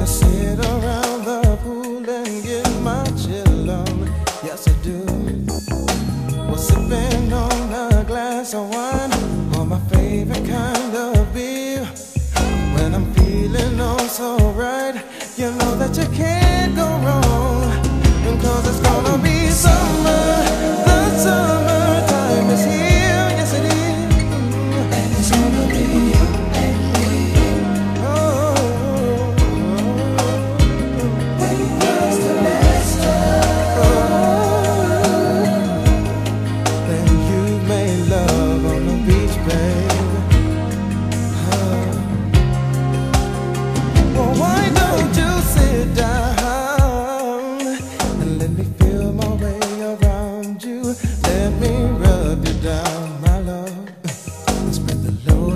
I sit around the pool and get my chill on. Yes, I do. Sipping on a glass of wine or my favorite kind of beer. When I'm feeling so right, you know that you can't.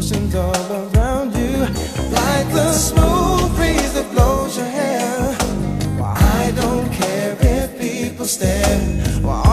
oceans all around you. Like the smooth breeze that blows your hair. Well, I don't care if people stare. Well,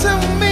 to me.